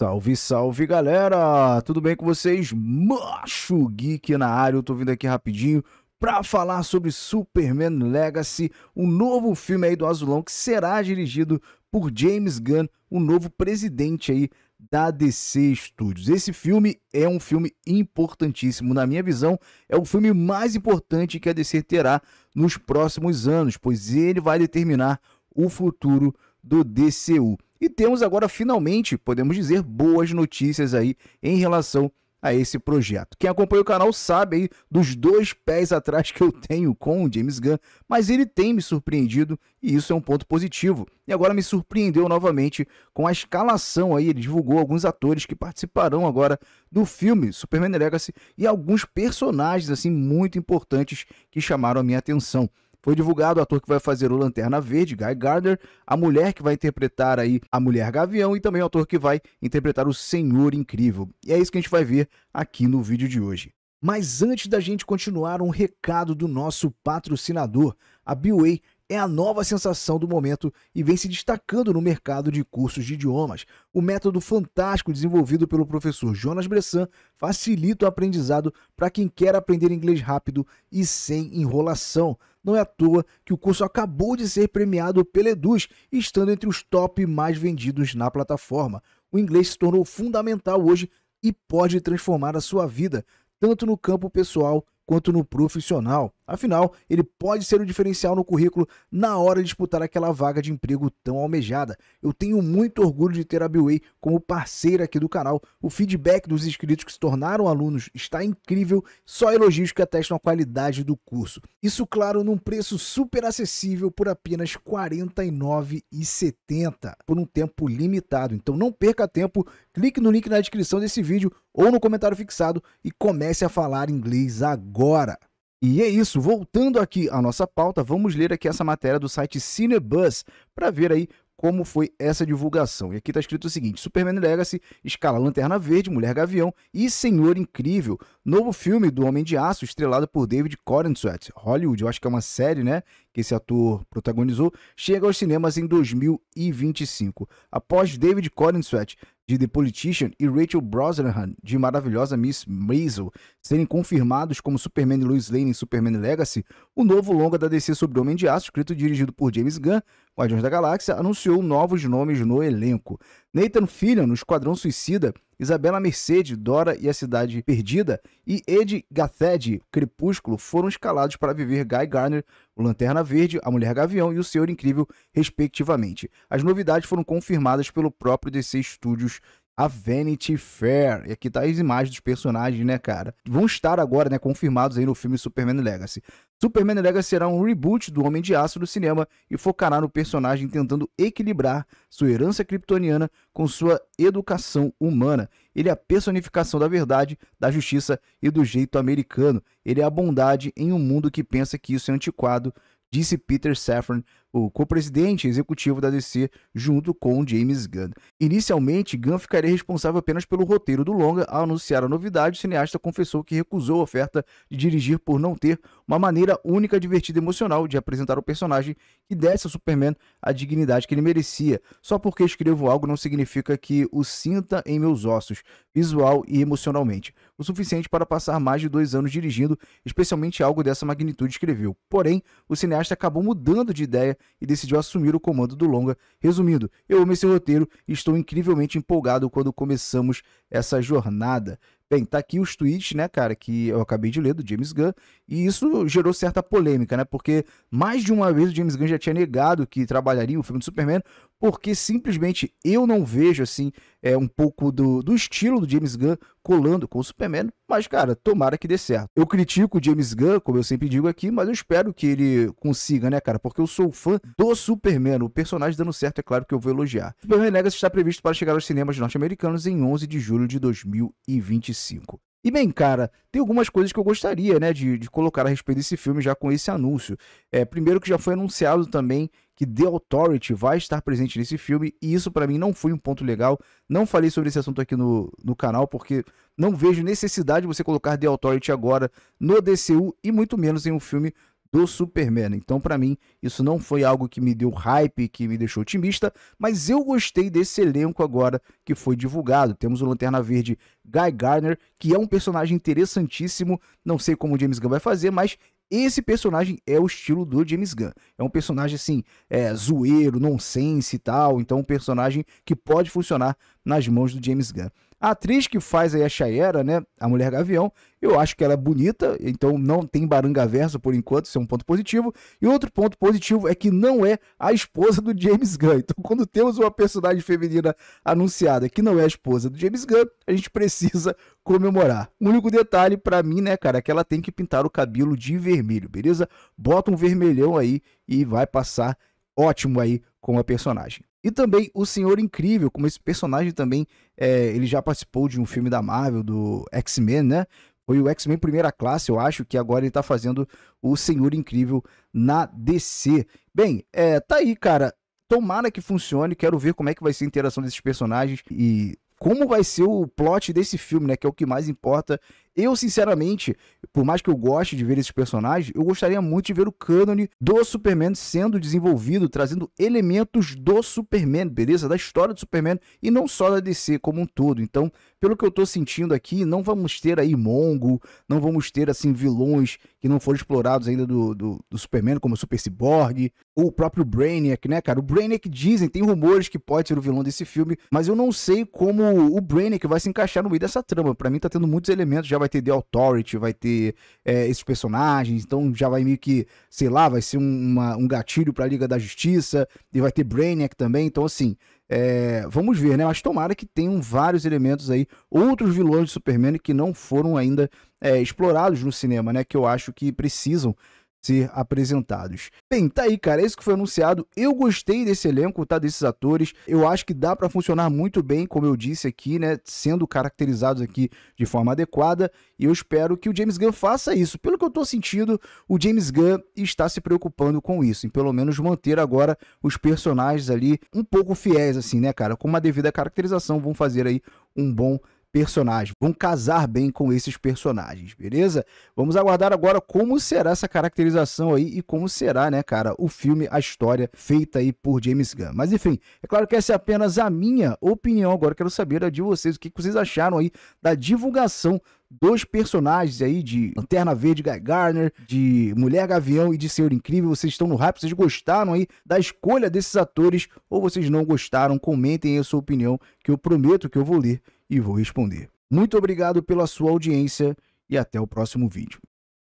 Salve, salve galera! Tudo bem com vocês? Macho Geek na área, eu tô vindo aqui rapidinho para falar sobre Superman Legacy, um novo filme aí do Azulão que será dirigido por James Gunn, o novo presidente aí da DC Studios. Esse filme é um filme importantíssimo, na minha visão, é o filme mais importante que a DC terá nos próximos anos, pois ele vai determinar o futuro do DCU. E temos agora finalmente, podemos dizer, boas notícias aí em relação a esse projeto. Quem acompanha o canal sabe aí dos dois pés atrás que eu tenho com o James Gunn, mas ele tem me surpreendido e isso é um ponto positivo. E agora me surpreendeu novamente com a escalação aí, ele divulgou alguns atores que participarão agora do filme Superman Legacy e alguns personagens assim muito importantes que chamaram a minha atenção. Foi divulgado o ator que vai fazer o Lanterna Verde, Guy Gardner, a mulher que vai interpretar aí a Mulher Gavião e também o ator que vai interpretar o Senhor Incrível. E é isso que a gente vai ver aqui no vídeo de hoje. Mas antes da gente continuar, um recado do nosso patrocinador. A BioWay é a nova sensação do momento e vem se destacando no mercado de cursos de idiomas. O método fantástico desenvolvido pelo professor Jonas Bressan facilita o aprendizado para quem quer aprender inglês rápido e sem enrolação. Não é à toa que o curso acabou de ser premiado pela Eduz, estando entre os top mais vendidos na plataforma. O inglês se tornou fundamental hoje e pode transformar a sua vida, tanto no campo pessoal quanto no profissional. Afinal, ele pode ser o diferencial no currículo na hora de disputar aquela vaga de emprego tão almejada. Eu tenho muito orgulho de ter a Biway como parceira aqui do canal. O feedback dos inscritos que se tornaram alunos está incrível, só elogios que atestam a qualidade do curso. Isso, claro, num preço super acessível por apenas R$ 49,70 por um tempo limitado. Então não perca tempo, clique no link na descrição desse vídeo ou no comentário fixado e comece a falar inglês agora. E é isso, voltando aqui à nossa pauta, vamos ler aqui essa matéria do site Cinebus para ver aí como foi essa divulgação. E aqui está escrito o seguinte: Superman Legacy escala Lanterna Verde, Mulher Gavião e Senhor Incrível. Novo filme do Homem de Aço, estrelado por David Corenswet. Hollywood, eu acho que é uma série, né? Que esse ator protagonizou, chega aos cinemas em 2025. Após David Corenswet de The Politician e Rachel Brosnahan de maravilhosa Miss Maisel serem confirmados como Superman e Lois Lane em Superman Legacy, o novo longa da DC sobre Homem de Aço, escrito e dirigido por James Gunn, Guardiões da Galáxia, anunciou novos nomes no elenco. Nathan Fillion no Esquadrão Suicida, Isabela Mercedes, Dora e a Cidade Perdida e Ed Gathede, Crepúsculo, foram escalados para viver Guy Garner, o Lanterna Verde, a Mulher Gavião e o Senhor Incrível, respectivamente. As novidades foram confirmadas pelo próprio DC Studios a Vanity Fair. E aqui tá as imagens dos personagens, né, cara? Vão estar agora, né, confirmados aí no filme Superman Legacy. Superman Legacy será um reboot do Homem de Aço do cinema e focará no personagem tentando equilibrar sua herança kryptoniana com sua educação humana. Ele é a personificação da verdade, da justiça e do jeito americano. Ele é a bondade em um mundo que pensa que isso é antiquado disse Peter Safran, o co-presidente executivo da DC, junto com James Gunn. Inicialmente, Gunn ficaria responsável apenas pelo roteiro do longa. Ao anunciar a novidade, o cineasta confessou que recusou a oferta de dirigir por não ter uma maneira única, divertida e emocional de apresentar o personagem que desse ao Superman a dignidade que ele merecia. Só porque escrevo algo não significa que o sinta em meus ossos, visual e emocionalmente, o suficiente para passar mais de dois anos dirigindo, especialmente algo dessa magnitude, escreveu. Porém, o cineasta acabou mudando de ideia e decidiu assumir o comando do longa. Resumindo, eu amo esse roteiro e estou incrivelmente empolgado quando começamos essa jornada. Bem, tá aqui os tweets, né, cara, que eu acabei de ler do James Gunn, e isso gerou certa polêmica, né, porque mais de uma vez o James Gunn já tinha negado que trabalharia o filme do Superman, porque simplesmente eu não vejo, assim, é, um pouco do, do estilo do James Gunn colando com o Superman, mas, cara, tomara que dê certo. Eu critico o James Gunn, como eu sempre digo aqui, mas eu espero que ele consiga, né, cara, porque eu sou fã do Superman, o personagem dando certo, é claro que eu vou elogiar. Superman Legacy está previsto para chegar aos cinemas norte-americanos em 11 de julho de 2025. E bem, cara, tem algumas coisas que eu gostaria, né, de, de colocar a respeito desse filme já com esse anúncio. É, primeiro que já foi anunciado também que The Authority vai estar presente nesse filme, e isso para mim não foi um ponto legal. Não falei sobre esse assunto aqui no, no canal, porque não vejo necessidade de você colocar The Authority agora no DCU, e muito menos em um filme do Superman. Então, para mim, isso não foi algo que me deu hype, que me deixou otimista, mas eu gostei desse elenco agora que foi divulgado. Temos o Lanterna Verde Guy Garner, que é um personagem interessantíssimo. Não sei como o James Gunn vai fazer, mas esse personagem é o estilo do James Gunn. É um personagem assim, é, zoeiro, nonsense e tal. Então, um personagem que pode funcionar nas mãos do James Gunn. A atriz que faz aí a Shayera, né, a Mulher Gavião, eu acho que ela é bonita, então não tem baranga verso por enquanto, isso é um ponto positivo. E outro ponto positivo é que não é a esposa do James Gunn. Então, quando temos uma personagem feminina anunciada que não é a esposa do James Gunn, a gente precisa comemorar. O único detalhe para mim, né, cara, é que ela tem que pintar o cabelo de vermelho, beleza? Bota um vermelhão aí e vai passar ótimo aí com a personagem. E também o Senhor Incrível, como esse personagem também, é, ele já participou de um filme da Marvel, do X-Men, né? Foi o X-Men Primeira Classe, eu acho, que agora ele tá fazendo o Senhor Incrível na DC. Bem, é, tá aí, cara. Tomara que funcione, quero ver como é que vai ser a interação desses personagens e como vai ser o plot desse filme, né? Que é o que mais importa. Eu, sinceramente, por mais que eu goste de ver esses personagens, eu gostaria muito de ver o cânone do Superman sendo desenvolvido, trazendo elementos do Superman, beleza? Da história do Superman e não só da DC como um todo. Então, pelo que eu tô sentindo aqui, não vamos ter aí Mongo, não vamos ter, assim, vilões que não foram explorados ainda do, do, do Superman, como o Super Cyborg, ou o próprio Brainiac, né, cara? O Brainiac dizem, tem rumores que pode ser o vilão desse filme, mas eu não sei como o Brainiac vai se encaixar no meio dessa trama. Para mim tá tendo muitos elementos, já vai ter The Authority, vai ter é, esses personagens, então já vai meio que, sei lá, vai ser um, uma, um gatilho pra Liga da Justiça, e vai ter Brainiac também, então assim, é, vamos ver, né? Mas tomara que tenham vários elementos aí, outros vilões de Superman que não foram ainda é, explorados no cinema, né? Que eu acho que precisam ser apresentados. Bem, tá aí, cara, esse que foi anunciado. Eu gostei desse elenco, tá, desses atores. Eu acho que dá para funcionar muito bem, como eu disse aqui, né, sendo caracterizados aqui de forma adequada, e eu espero que o James Gunn faça isso. Pelo que eu tô sentindo, o James Gunn está se preocupando com isso, em pelo menos manter agora os personagens ali um pouco fiéis assim, né, cara, com uma devida caracterização, vão fazer aí um bom personagens, vão casar bem com esses personagens, beleza? Vamos aguardar agora como será essa caracterização aí e como será, né, cara, o filme, a história feita aí por James Gunn. Mas enfim, é claro que essa é apenas a minha opinião, agora quero saber a de vocês, o que vocês acharam aí da divulgação dos personagens aí de Lanterna Verde, Guy Garner, de Mulher Gavião e de Senhor Incrível. Vocês estão no hype, vocês gostaram aí da escolha desses atores ou vocês não gostaram? Comentem aí a sua opinião, que eu prometo que eu vou ler e vou responder. Muito obrigado pela sua audiência e até o próximo vídeo.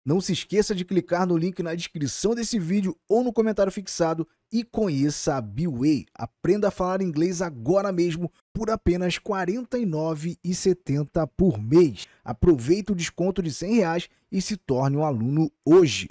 Não se esqueça de clicar no link na descrição desse vídeo ou no comentário fixado e conheça a B-Way. Aprenda a falar inglês agora mesmo por apenas R$ 49,70 por mês. Aproveite o desconto de 100 reais e se torne um aluno hoje.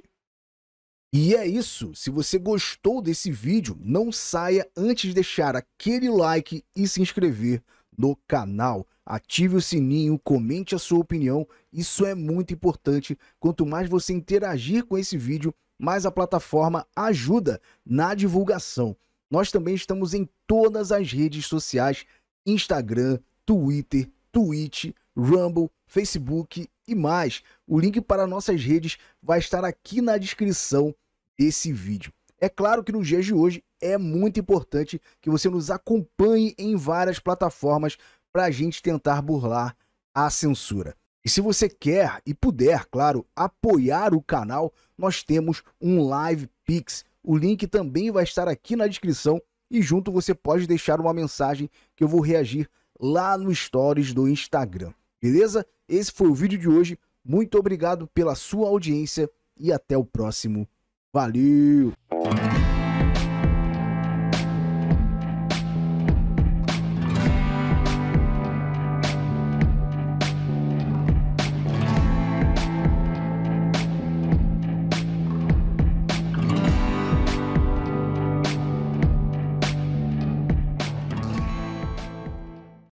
E é isso. Se você gostou desse vídeo, não saia antes de deixar aquele like e se inscrever no canal. Ative o sininho, comente a sua opinião, isso é muito importante. Quanto mais você interagir com esse vídeo, mais a plataforma ajuda na divulgação. Nós também estamos em todas as redes sociais: Instagram, Twitter, Twitch, Rumble, Facebook e mais. O link para nossas redes vai estar aqui na descrição desse vídeo. É claro que nos dias de hoje é muito importante que você nos acompanhe em várias plataformas para a gente tentar burlar a censura. E se você quer e puder, claro, apoiar o canal, nós temos um Live Pix. O link também vai estar aqui na descrição e junto você pode deixar uma mensagem que eu vou reagir lá no Stories do Instagram. Beleza? Esse foi o vídeo de hoje. Muito obrigado pela sua audiência e até o próximo Valeu!